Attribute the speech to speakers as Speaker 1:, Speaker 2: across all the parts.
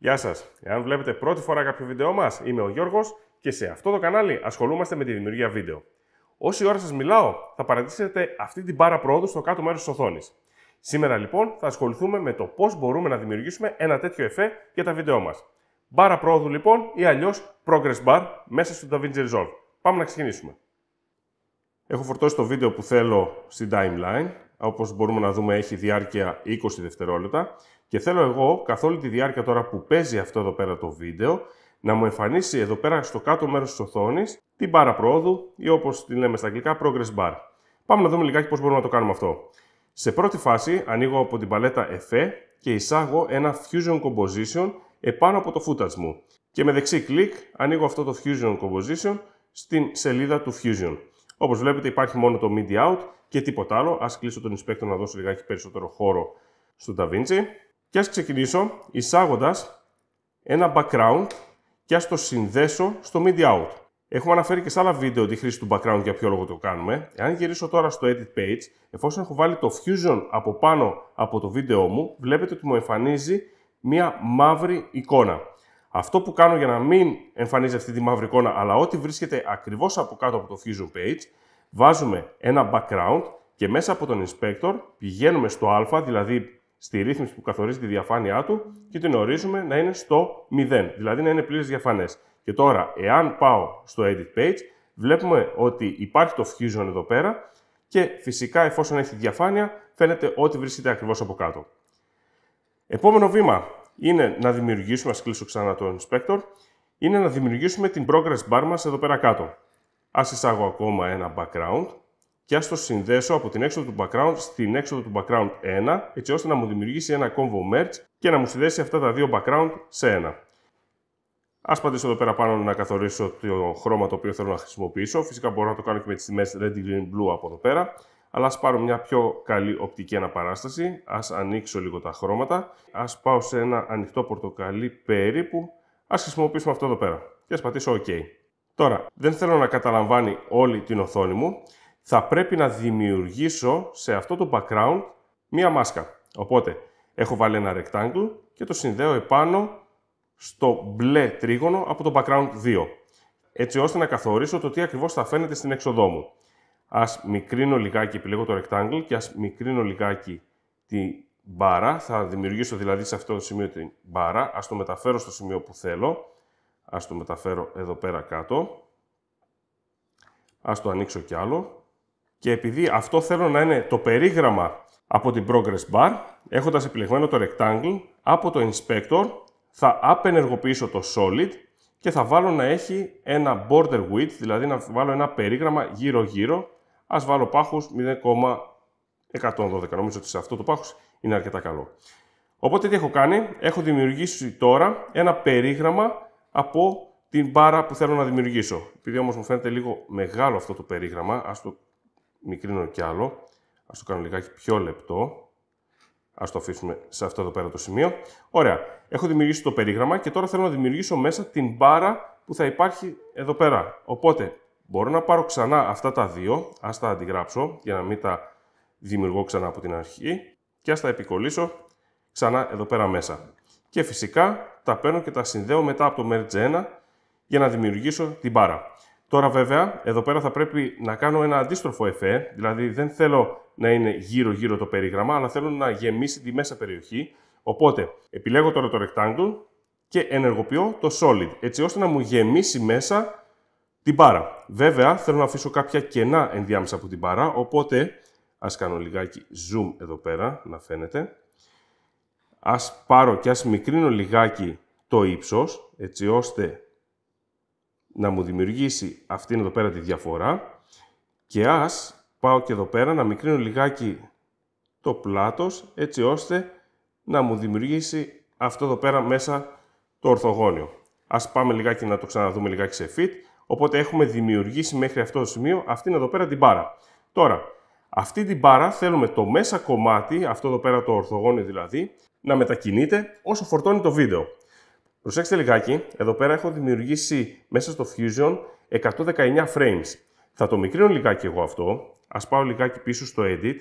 Speaker 1: Γεια σας! Εάν βλέπετε πρώτη φορά κάποιο βίντεο μας, είμαι ο Γιώργος και σε αυτό το κανάλι ασχολούμαστε με τη δημιουργία βίντεο. Όση ώρα σας μιλάω, θα παρατηρήσετε αυτή την μπάρα πρόοδου στο κάτω μέρος της οθόνης. Σήμερα λοιπόν θα ασχοληθούμε με το πώς μπορούμε να δημιουργήσουμε ένα τέτοιο εφέ για τα βίντεό μας. Μπάρα πρόοδου λοιπόν ή αλλιώς Progress Bar μέσα στο DaVinci Resolve. Πάμε να ξεκινήσουμε. Έχω φορτώσει το βίντεο που θέλω στην timeline. Όπως μπορούμε να δούμε έχει διάρκεια 20 δευτερόλεπτα. Και θέλω εγώ, καθ' όλη τη διάρκεια τώρα που παίζει αυτό εδώ πέρα το βίντεο, να μου εμφανίσει εδώ πέρα στο κάτω μέρος της οθόνης την μπάρα πρόοδου ή όπως τη λέμε στα αγγλικά Progress Bar. Πάμε να δούμε λιγάκι πώς μπορούμε να το κάνουμε αυτό. Σε πρώτη φάση ανοίγω από την παλέτα Effect και εισάγω ένα Fusion Composition επάνω από το footage μου. Και με δεξί κλικ ανοίγω αυτό το Fusion Composition στην σελίδα του Fusion. Όπως βλέπετε υπάρχει μόνο το Media Out και τίποτα άλλο. Ας κλείσω τον inspector να δώσω λιγάκι περισσότερο χώρο στο DaVinci. Και ας ξεκινήσω εισάγοντας ένα background και ας το συνδέσω στο Media Out. Έχουμε αναφέρει και σε άλλα βίντεο τη χρήση του background για ποιο λόγο το κάνουμε. Εάν γυρίσω τώρα στο Edit Page, εφόσον έχω βάλει το Fusion από πάνω από το βίντεο μου, βλέπετε ότι μου εμφανίζει μία μαύρη εικόνα. Αυτό που κάνω για να μην εμφανίζει αυτή τη μαύρη εικόνα, αλλά ό,τι βρίσκεται ακριβώς από κάτω από το Fusion Page, βάζουμε ένα background και μέσα από τον inspector πηγαίνουμε στο α, δηλαδή στη ρύθμιση που καθορίζει τη διαφάνειά του και την ορίζουμε να είναι στο 0, δηλαδή να είναι πλήρες διαφανές. Και τώρα, εάν πάω στο Edit Page, βλέπουμε ότι υπάρχει το Fusion εδώ πέρα και φυσικά εφόσον έχει διαφάνεια, φαίνεται ότι βρίσκεται ακριβώς από κάτω. Επόμενο βήμα είναι να δημιουργήσουμε, ας κλείσω ξανά το Inspector, είναι να δημιουργήσουμε την Progress Bar μας εδώ πέρα κάτω. Ας εισάγω ακόμα ένα background και ας το συνδέσω από την έξοδο του background στην έξοδο του background 1, έτσι ώστε να μου δημιουργήσει ένα combo merge και να μου συνδέσει αυτά τα δύο background σε ένα. Α πατήσω εδώ πέρα πάνω να καθορίσω το χρώμα το οποίο θέλω να χρησιμοποιήσω. Φυσικά μπορώ να το κάνω και με τις τιμές red, green, blue από εδώ πέρα. Αλλά ας πάρω μια πιο καλή οπτική αναπαράσταση. Ας ανοίξω λίγο τα χρώματα. Ας πάω σε ένα ανοιχτό πορτοκαλί περίπου. Ας χρησιμοποιήσουμε αυτό εδώ πέρα. Και ας πατήσω OK. Τώρα, δεν θέλω να καταλαμβάνει όλη την οθόνη μου θα πρέπει να δημιουργήσω σε αυτό το background μία μάσκα. Οπότε, έχω βάλει ένα rectangle και το συνδέω επάνω στο μπλε τρίγωνο από το background 2. Έτσι ώστε να καθορίσω το τι ακριβώς θα φαίνεται στην έξοδό μου. Ας μικρύνω λιγάκι, επιλέγω το rectangle και ας μικρύνω λιγάκι τη μπάρα. Θα δημιουργήσω δηλαδή σε αυτό το σημείο την μπάρα. Ας το μεταφέρω στο σημείο που θέλω. Ας το μεταφέρω εδώ πέρα κάτω. Ας το ανοίξω κι άλλο. Και επειδή αυτό θέλω να είναι το περίγραμμα από την Progress Bar, έχοντας επιλεγμένο το Rectangle, από το Inspector θα απενεργοποιήσω το Solid και θα βάλω να έχει ένα border width, δηλαδή να βάλω ένα περίγραμμα γύρω-γύρω. Ας βάλω πάχους 0,112. Νομίζω ότι σε αυτό το πάχος είναι αρκετά καλό. Οπότε τι έχω κάνει, έχω δημιουργήσει τώρα ένα περίγραμμα από την μπάρα που θέλω να δημιουργήσω. Επειδή όμως μου φαίνεται λίγο μεγάλο αυτό το περίγραμμα, ας το μικρύνω κι άλλο. Ας το κάνω λιγάκι πιο λεπτό. Ας το αφήσουμε σε αυτό εδώ πέρα το σημείο. Ωραία. Έχω δημιουργήσει το περίγραμμα και τώρα θέλω να δημιουργήσω μέσα την μπάρα που θα υπάρχει εδώ πέρα. Οπότε μπορώ να πάρω ξανά αυτά τα δύο. Ας τα αντιγράψω για να μην τα δημιουργώ ξανά από την αρχή. Και ας τα επικολλήσω ξανά εδώ πέρα μέσα. Και φυσικά τα παίρνω και τα συνδέω μετά από το Merge 1 για να δημιουργήσω την μπάρα. Τώρα βέβαια, εδώ πέρα θα πρέπει να κάνω ένα αντίστροφο εφέ, δηλαδή δεν θέλω να είναι γύρω-γύρω το περίγραμμα, αλλά θέλω να γεμίσει τη μέσα περιοχή. Οπότε, επιλέγω τώρα το rectangle και ενεργοποιώ το solid, έτσι ώστε να μου γεμίσει μέσα την μπάρα. Βέβαια, θέλω να αφήσω κάποια κενά ενδιάμεσα από την μπάρα, οπότε ας κάνω λιγάκι zoom εδώ πέρα, να φαίνεται. Ας πάρω και ας μικρύνω λιγάκι το ύψος, έτσι ώστε να μου δημιουργήσει αυτήν εδώ πέρα τη διαφορά και ας πάω και εδώ πέρα να μικρύνω λιγάκι το πλάτος έτσι ώστε να μου δημιουργήσει αυτό εδώ πέρα μέσα το ορθογώνιο. Ας πάμε λιγάκι να το ξαναδούμε λιγάκι σε fit. Οπότε έχουμε δημιουργήσει μέχρι αυτό το σημείο αυτήν εδώ πέρα την μπάρα. Τώρα, αυτή την μπάρα θέλουμε το μέσα κομμάτι, αυτό εδώ πέρα το ορθογώνιο δηλαδή, να μετακινείται όσο φορτώνει το βίντεο. Προσέξτε λιγάκι, εδώ πέρα έχω δημιουργήσει μέσα στο Fusion 119 frames. Θα το μικρύνω λιγάκι εγώ αυτό, ας πάω λιγάκι πίσω στο Edit,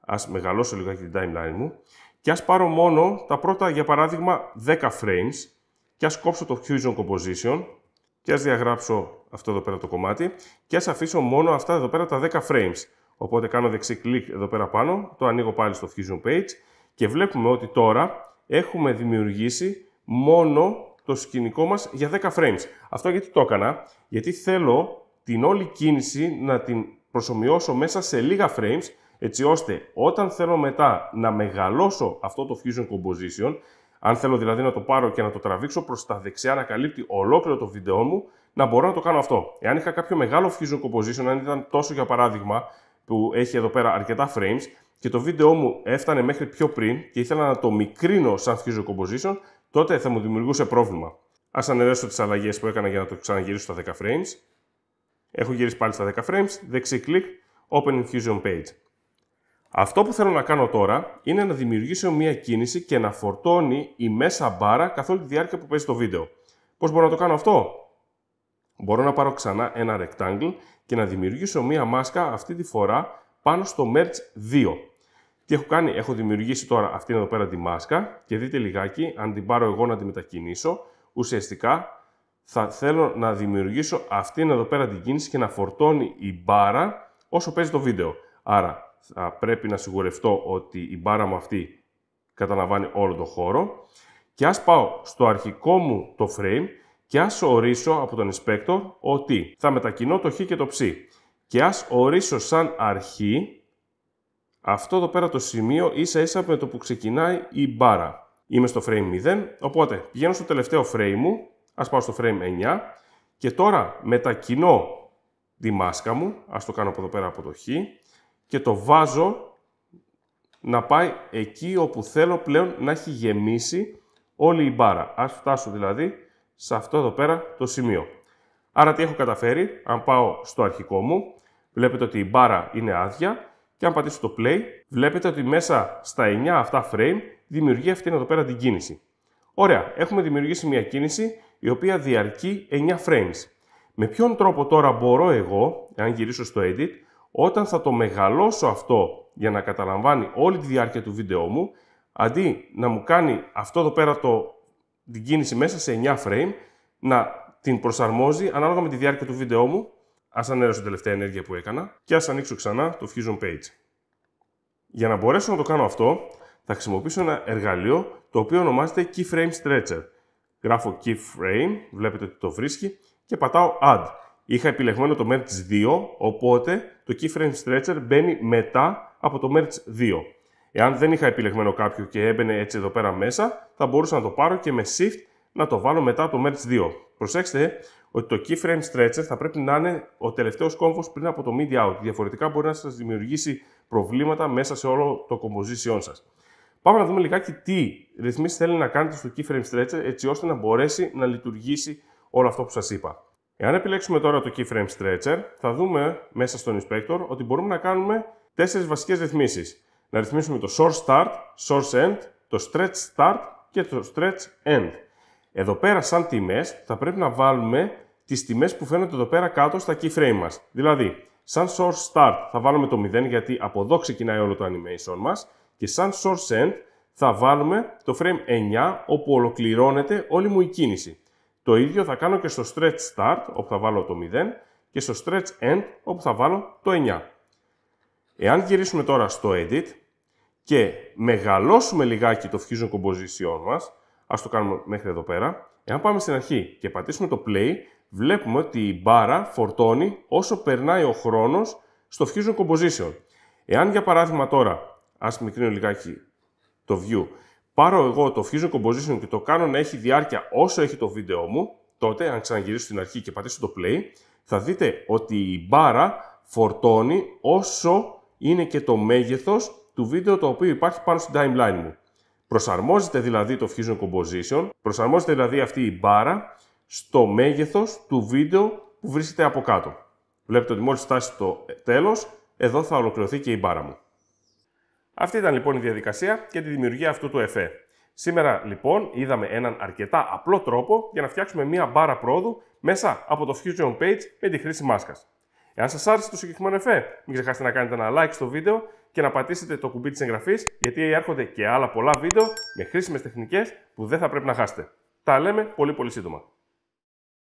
Speaker 1: ας μεγαλώσω λιγάκι την timeline μου και ας πάρω μόνο τα πρώτα, για παράδειγμα, 10 frames και ας κόψω το Fusion Composition και ας διαγράψω αυτό εδώ πέρα το κομμάτι και ας αφήσω μόνο αυτά εδώ πέρα τα 10 frames. Οπότε κάνω δεξί κλικ εδώ πέρα πάνω, το ανοίγω πάλι στο Fusion Page και βλέπουμε ότι τώρα έχουμε δημιουργήσει μόνο το σκηνικό μας για 10 frames. Αυτό γιατί το έκανα, γιατί θέλω την όλη κίνηση να την προσωμιώσω μέσα σε λίγα frames, έτσι ώστε όταν θέλω μετά να μεγαλώσω αυτό το Fusion Composition, αν θέλω δηλαδή να το πάρω και να το τραβήξω προς τα δεξιά, να καλύπτει ολόκληρο το βίντεό μου, να μπορώ να το κάνω αυτό. Εάν είχα κάποιο μεγάλο Fusion Composition, αν ήταν τόσο για παράδειγμα, που έχει εδώ πέρα αρκετά frames, και το βίντεό μου έφτανε μέχρι πιο πριν και ήθελα να το μικρύνω σαν Fusion Composition, τότε θα μου δημιουργούσε πρόβλημα. Α αναιρέσω τις αλλαγές που έκανα για να το ξαναγυρίσω στα 10 frames. Έχω γυρίσει πάλι στα 10 frames, δεξί κλικ, Open in Fusion Page. Αυτό που θέλω να κάνω τώρα είναι να δημιουργήσω μια κίνηση και να φορτώνει η μέσα μπάρα καθ' όλη τη διάρκεια που παίζει το βίντεο. Πώς μπορώ να το κάνω αυτό; Μπορώ να πάρω ξανά ένα rectangle και να δημιουργήσω μια μάσκα αυτή τη φορά πάνω στο Merge 2. Τι έχω κάνει, έχω δημιουργήσει τώρα αυτήν εδώ πέρα τη μάσκα και δείτε λιγάκι, αν την πάρω εγώ να τη μετακινήσω, ουσιαστικά θα θέλω να δημιουργήσω αυτήν εδώ πέρα την κίνηση και να φορτώνει η μπάρα όσο παίζει το βίντεο. Άρα θα πρέπει να σιγουρευτώ ότι η μπάρα μου αυτή καταλαμβάνει όλο το χώρο και ας πάω στο αρχικό μου το frame και ας ορίσω από τον inspector ότι θα μετακινώ το χ και το ψ και ας ορίσω σαν αρχή αυτό εδώ πέρα το σημείο ίσα ίσα με το που ξεκινάει η μπάρα. Είμαι στο frame 0, οπότε πηγαίνω στο τελευταίο frame μου, ας πάω στο frame 9 και τώρα μετακινώ τη μάσκα μου, ας το κάνω από εδώ πέρα από το χ και το βάζω να πάει εκεί όπου θέλω πλέον να έχει γεμίσει όλη η μπάρα. Ας φτάσω δηλαδή σε αυτό εδώ πέρα το σημείο. Άρα τι έχω καταφέρει, αν πάω στο αρχικό μου, βλέπετε ότι η μπάρα είναι άδεια και αν πατήσω το play, βλέπετε ότι μέσα στα 9 αυτά frame δημιουργεί αυτήν εδώ πέρα την κίνηση. Ωραία, έχουμε δημιουργήσει μια κίνηση η οποία διαρκεί 9 frames. Με ποιον τρόπο τώρα μπορώ εγώ, αν γυρίσω στο edit, όταν θα το μεγαλώσω αυτό για να καταλαμβάνει όλη τη διάρκεια του βίντεό μου, αντί να μου κάνει αυτό εδώ πέρα το, την κίνηση μέσα σε 9 frame, να την προσαρμόζει ανάλογα με τη διάρκεια του βίντεό μου Α ανέρωσω την τελευταία ενέργεια που έκανα και ας ανοίξω ξανά το Fusion Page. Για να μπορέσω να το κάνω αυτό, θα χρησιμοποιήσω ένα εργαλείο το οποίο ονομάζεται Keyframe Stretcher. Γράφω Keyframe, βλέπετε ότι το βρίσκει και πατάω Add. Είχα επιλεγμένο το Merge 2, οπότε το Keyframe Stretcher μπαίνει μετά από το Merge 2. Εάν δεν είχα επιλεγμένο κάποιο και έμπαινε έτσι εδώ πέρα μέσα, θα μπορούσα να το πάρω και με Shift να το βάλω μετά το Merge 2. Προσέξτε ότι το keyframe stretcher θα πρέπει να είναι ο τελευταίος κόμβος πριν από το media out. Διαφορετικά μπορεί να σας δημιουργήσει προβλήματα μέσα σε όλο το composition σας. Πάμε να δούμε λιγάκι τι ρυθμίσεις θέλει να κάνετε στο keyframe stretcher έτσι ώστε να μπορέσει να λειτουργήσει όλο αυτό που σας είπα. Εάν επιλέξουμε τώρα το keyframe stretcher, θα δούμε μέσα στον inspector ότι μπορούμε να κάνουμε τέσσερις βασικές ρυθμίσεις. Να ρυθμίσουμε το source start, source end, το stretch start και το stretch end. Εδώ πέρα σαν τιμές θα πρέπει να βάλουμε τις τιμές που φαίνονται εδώ πέρα κάτω στα keyframe μας. Δηλαδή, σαν source start θα βάλουμε το 0 γιατί από εδώ ξεκινάει όλο το animation μας και σαν source end θα βάλουμε το frame 9 όπου ολοκληρώνεται όλη μου η κίνηση. Το ίδιο θα κάνω και στο stretch start όπου θα βάλω το 0 και στο stretch end όπου θα βάλω το 9. Εάν γυρίσουμε τώρα στο edit και μεγαλώσουμε λιγάκι το fusion composition μας, ας το κάνουμε μέχρι εδώ πέρα, εάν πάμε στην αρχή και πατήσουμε το play, βλέπουμε ότι η μπάρα φορτώνει όσο περνάει ο χρόνος στο Fusion Composition. Εάν για παράδειγμα τώρα, ας μικρύνω λιγάκι το view, πάρω εγώ το Fusion Composition και το κάνω να έχει διάρκεια όσο έχει το βίντεο μου, τότε αν ξαναγυρίσω στην αρχή και πατήσω το play, θα δείτε ότι η μπάρα φορτώνει όσο είναι και το μέγεθος του βίντεο το οποίο υπάρχει πάνω στην timeline μου. Προσαρμόζεται δηλαδή το Fusion Composition, προσαρμόζεται δηλαδή αυτή η μπάρα στο μέγεθος του βίντεο που βρίσκεται από κάτω. Βλέπετε ότι μόλις φτάσει στο τέλος, εδώ θα ολοκληρωθεί και η μπάρα μου. Αυτή ήταν λοιπόν η διαδικασία και τη δημιουργία αυτού του εφέ. Σήμερα λοιπόν είδαμε έναν αρκετά απλό τρόπο για να φτιάξουμε μία μπάρα πρόοδου μέσα από το Fusion Page με τη χρήση μάσκας. Εάν σας άρεσε το συγκεκριμένο εφέ, μην ξεχάσετε να κάνετε ένα like στο βίντεο και να πατήσετε το κουμπί της εγγραφής γιατί έρχονται και άλλα πολλά βίντεο με χρήσιμες τεχνικές που δεν θα πρέπει να χάσετε. Τα λέμε πολύ πολύ σύντομα.